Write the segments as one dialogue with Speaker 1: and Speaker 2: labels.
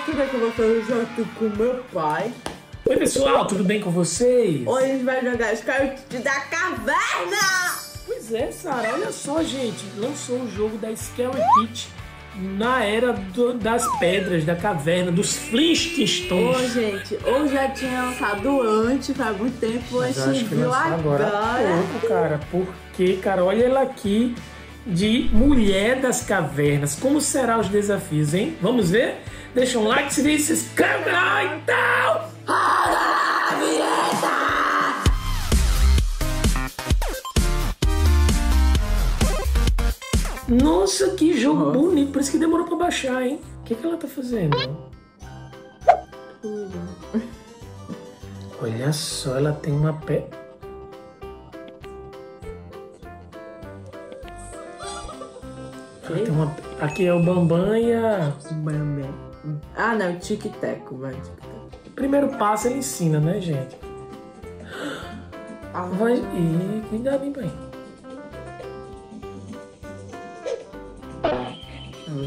Speaker 1: vocês? Eu já tô com meu pai.
Speaker 2: Oi pessoal, tudo bem com vocês?
Speaker 1: Hoje a gente vai jogar Scout da Caverna!
Speaker 2: Pois é, Sara, olha só, gente. Lançou o jogo da Scary Pit na era do- das pedras, da caverna, dos
Speaker 1: Ô,
Speaker 2: Flintstones.
Speaker 1: gente, ou já tinha lançado antes, faz muito tempo, a
Speaker 2: Mas eu
Speaker 1: gente
Speaker 2: acho que
Speaker 1: viu
Speaker 2: agora
Speaker 1: agora.
Speaker 2: pouco, cara. Porque, cara, olha ela aqui de Mulher das Cavernas. Como será os desafios, hein? Vamos ver? Deixa um like, se liga, se inscreve lá, então! Roda a vinheta! Nossa, que jogo
Speaker 1: Nossa.
Speaker 2: bonito. Por isso que demorou pra baixar, hein? O que, que ela tá fazendo? Olha só, ela tem uma pé. Ela tem uma... Aqui é o Bambam e a...
Speaker 1: Bam, bam. Ah, não, tic-teco, vai, tic-teco.
Speaker 2: Primeiro passo ele ensina, né, gente?
Speaker 1: Ah,
Speaker 2: Vai... Ih, cuidado, hein,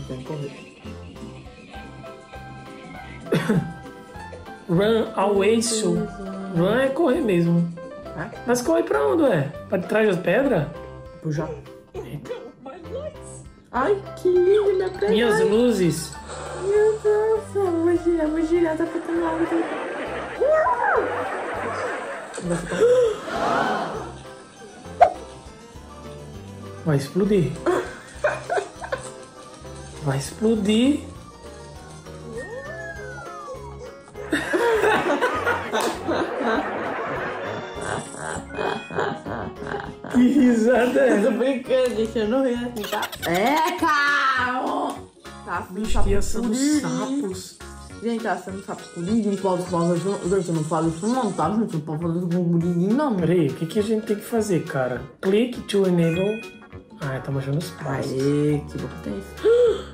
Speaker 1: que correr.
Speaker 2: Run away so. Run é correr mesmo.
Speaker 1: É?
Speaker 2: Mas corre pra onde, é? Pra trás das pedras?
Speaker 1: Puxa. Ai, que lindo, minha perna.
Speaker 2: Minhas luzes.
Speaker 1: Meu Deus, eu vou girar, vou girar, tá ficando alto.
Speaker 2: Vai explodir. Vai explodir. Que risada é
Speaker 1: Tô
Speaker 2: essa?
Speaker 1: brincando, deixa eu não rir assim, tá? É, calma! Tá assim,
Speaker 2: Bestiação dos sapos.
Speaker 1: Gente, tá sendo sapo purinho, não pode falar isso. Gente, não fala isso não, tá? Gente, não pode fazer isso com purinho, não.
Speaker 2: Peraí, o que, que a gente tem que fazer, cara? Click to enable. Ah, tá mostrando os passos.
Speaker 1: Aê, que louco tem isso.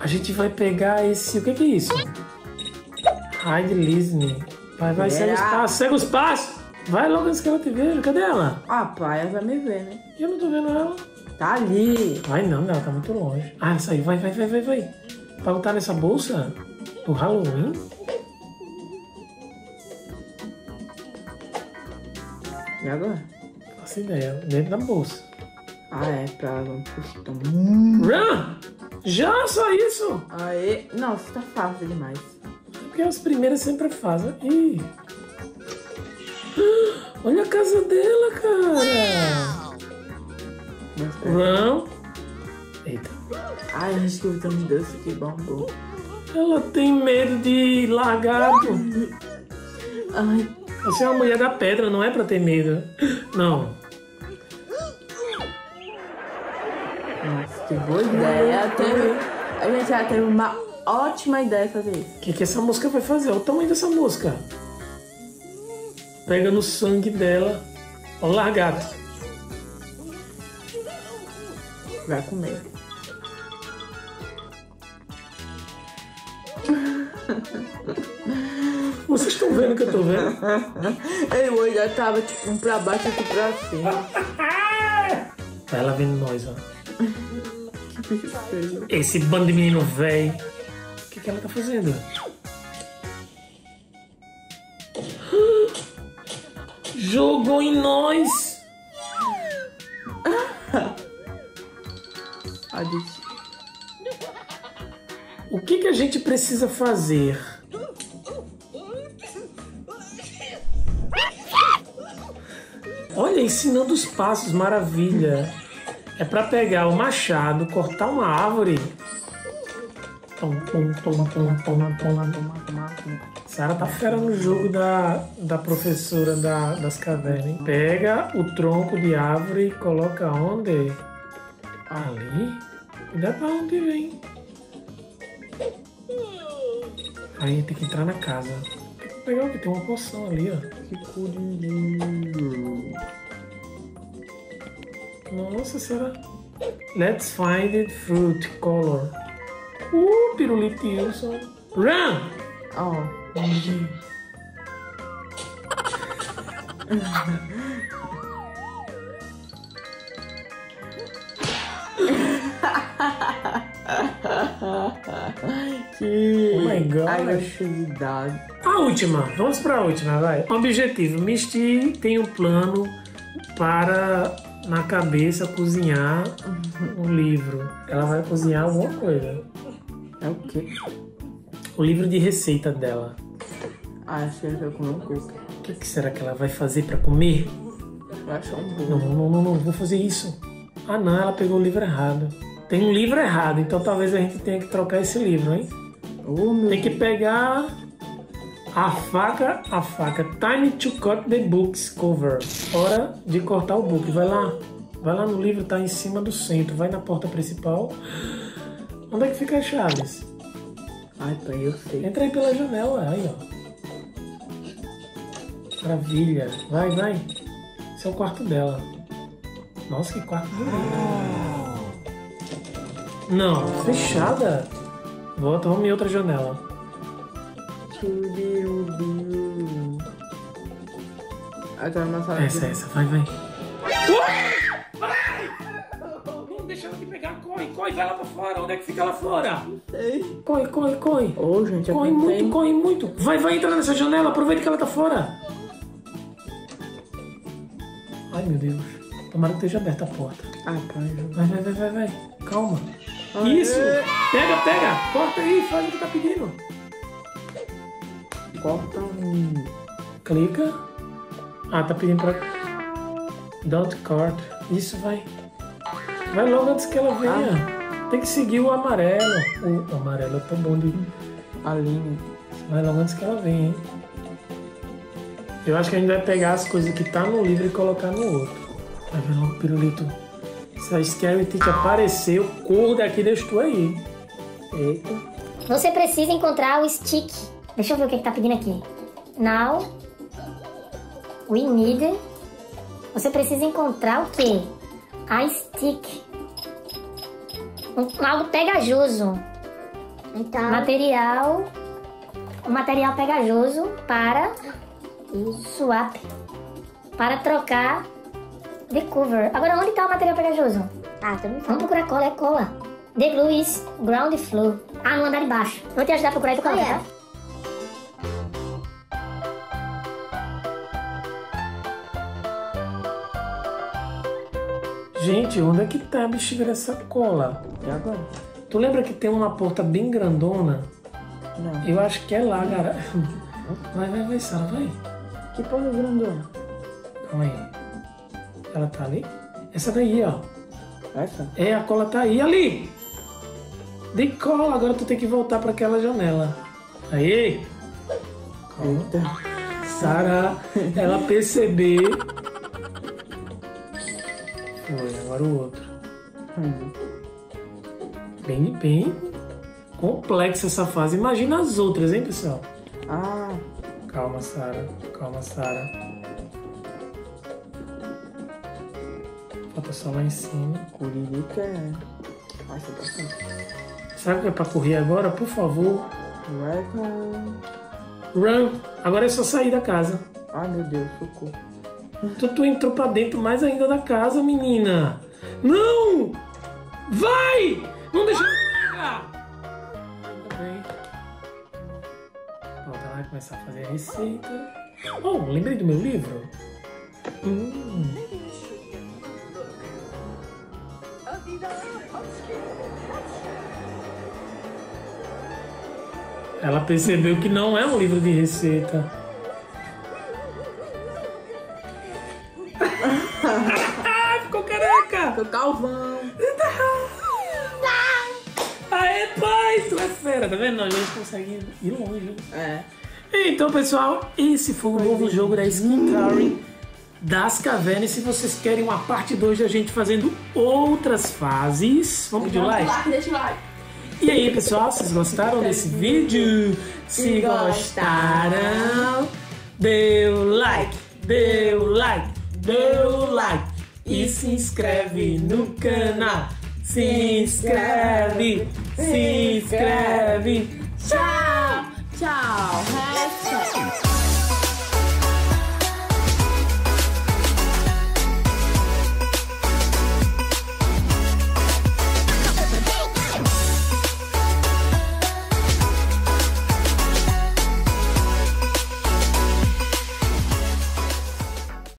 Speaker 2: A gente vai pegar esse. O que, que é isso? Hide listening. Vai, vai, segue os passos, segue os passos! Vai logo antes que ela te veja. Cadê ela?
Speaker 1: Ah, pai, ela vai me ver, né?
Speaker 2: Eu não tô vendo ela.
Speaker 1: Tá ali.
Speaker 2: Vai não, ela tá muito longe. Ah, essa aí, vai, vai, vai, vai, vai. Pra botar nessa bolsa do Halloween?
Speaker 1: E agora?
Speaker 2: Faço ideia. Dentro da bolsa.
Speaker 1: Ah, é, pra ela não. Hum.
Speaker 2: Run! Já, só isso!
Speaker 1: Aê. Não, isso tá fácil demais.
Speaker 2: Porque as primeiras sempre fazem. Ih! Casa dela, cara!
Speaker 1: É.
Speaker 2: Run! Eita.
Speaker 1: Ai, a gente que o de Deus que bombou.
Speaker 2: Ela tem medo de lagarto.
Speaker 1: Ai,
Speaker 2: Você é uma mulher da pedra, não é pra ter medo. Não.
Speaker 1: nossa, que boa ideia. Teve, a gente já teve uma ótima ideia de fazer isso.
Speaker 2: O que, que essa mosca vai fazer? Olha o tamanho dessa mosca. Pega no sangue dela. Olha o lagarto.
Speaker 1: Vai comer.
Speaker 2: Vocês estão vendo o que eu tô vendo?
Speaker 1: Eu hoje já tava tipo um pra baixo e outro pra cima.
Speaker 2: Tá ela vendo nós, ó.
Speaker 1: Que bicho feio.
Speaker 2: Esse bando de menino velho. O que, que ela tá fazendo? Jogou em nós! O que, que a gente precisa fazer? Olha, ensinando os passos, maravilha. É pra pegar o machado, cortar uma árvore. Tom, tom, tom, tom, tom, tom. Sara tá fera no jogo da, da professora da- das cavernas. hein? Pega o tronco de árvore e coloca onde? Ali? Cuidado pra onde vem. Aí tem que entrar na casa. Tem que pegar o que? Tem uma poção ali, ó.
Speaker 1: Que curinho.
Speaker 2: Nossa, será? Let's find it fruit color. Uh, pirulito Wilson. Run!
Speaker 1: Ó, que
Speaker 2: Oh my God.
Speaker 1: agressividade.
Speaker 2: A última, vamos para a última, vai. Objetivo: Misty tem um plano para na cabeça cozinhar um livro. Ela vai cozinhar alguma coisa.
Speaker 1: É o quê?
Speaker 2: O livro de receita dela.
Speaker 1: Ah, acho que ele vai comer um coco.
Speaker 2: O que, que será que ela vai fazer para comer?
Speaker 1: Vai achar um bolo.
Speaker 2: não, não, não, não, vou fazer isso. Ah, não, ela pegou o livro errado. Tem um livro errado, então talvez a gente tenha que trocar esse livro, hein?
Speaker 1: Oh,
Speaker 2: Tem que pegar a faca, a faca. Time to cut the books cover. Hora de cortar o book. Vai lá. Vai lá no livro, tá em cima do centro. Vai na porta principal. Onde é que fica as chaves?
Speaker 1: Ai, pai, eu sei.
Speaker 2: Entra aí pela janela. Aí, ó. Maravilha. Vai, vai. Esse é o quarto dela. Nossa, que quarto bonito. Não, fechada. Volta, vamos em outra janela.
Speaker 1: Agora na sala
Speaker 2: Essa, essa, vai, vai. Não deixa ela te pegar, corre, corre, vai lá pra fora. Onde é que fica lá fora?
Speaker 1: Sei.
Speaker 2: Corre, corre, corre.
Speaker 1: Ô, gente,
Speaker 2: Corre
Speaker 1: aqui
Speaker 2: muito, corre muito. Vai, vai entrar nessa janela, aproveita que ela tá fora. Ai, meu Deus. Tomara que esteja aberta a porta.
Speaker 1: Ah, pai.
Speaker 2: Vai, vai, vai, vai, vai. Calma.
Speaker 1: Aê.
Speaker 2: Isso! Pega, pega! Corta aí, faz o que tá pedindo.
Speaker 1: Corta um...
Speaker 2: Clica. Ah, tá pedindo pra. Don't cut. Isso, vai. Vai logo antes que ela venha. Tem que seguir o amarelo. O, o amarelo é tão bom de.
Speaker 1: A linha.
Speaker 2: Vai logo antes que ela venha, hein? Eu acho que a gente vai pegar as coisas que tá no livro e colocar no outro. Vai ver logo, pirulito. Se a Scary Teacher aparecer, eu corro daqui e deixo tu aí. Eita.
Speaker 3: Você precisa encontrar o stick. Deixa eu ver o que, que tá pedindo aqui. Now, we need. Você precisa encontrar o quê? A stick. Um, algo pegajoso.
Speaker 4: Então,
Speaker 3: Material. Um material pegajoso para swap. Para trocar de cover. Agora, onde tá o material pegajoso?
Speaker 4: ah, todo mundo
Speaker 3: Vamos
Speaker 4: sabe.
Speaker 3: procurar cola, é cola. The glue is ground floor. Ah, no andar de baixo. Vou te ajudar a procurar e tu coloca,
Speaker 4: Ah, é.
Speaker 3: tá?
Speaker 2: Gente, onde é que tá a bexiga dessa cola?
Speaker 1: E agora?
Speaker 2: Tu lembra que tem uma porta bem grandona?
Speaker 1: Não.
Speaker 2: Eu acho que é lá, cara. Vai, vai, vai, Sara, vai.
Speaker 1: Que porra grandona?
Speaker 2: Calma aí. Ela tá ali? Essa daí, ó.
Speaker 1: Essa?
Speaker 2: É, a cola tá aí, ali! De cola, agora tu tem que voltar pra aquela janela. Aí!
Speaker 1: Eita.
Speaker 2: Sara, ela perceber. Foi, agora o outro.
Speaker 1: Hum.
Speaker 2: Bem, bem complexa essa fase. Imagina as outras, hein, pessoal?
Speaker 1: Ah,
Speaker 2: Calma, Sara. Calma, Sara. Falta só lá em cima.
Speaker 1: curirica é... Ai, você tá certo.
Speaker 2: Sabe o que é pra correr agora? Por favor.
Speaker 1: Welcome.
Speaker 2: Run! Agora é só sair da casa.
Speaker 1: Ai, meu Deus, socorro.
Speaker 2: Tu, tu entrou pra dentro mais ainda da casa, menina. Não! Vai! Não deixa eu começar a fazer a receita. Oh, lembrei do meu livro. Hum. Ela percebeu que não é um livro de receita. ah, ficou careca!
Speaker 1: Seu calvão.
Speaker 2: Aê, pai, tu é fera, tá vendo? Nós conseguimos ir longe.
Speaker 1: É.
Speaker 2: Então, pessoal, esse foi o novo jogo da Skin Curry das cavernas. Se vocês querem uma parte 2 da gente fazendo outras fases, vamos pedir o like?
Speaker 1: deixa o like.
Speaker 2: E aí, pessoal, vocês gostaram desse vídeo? Se gostaram, dê o like, dê o like, dê o like e se inscreve no canal. Se inscreve, se inscreve.
Speaker 1: Tchau. Tchau.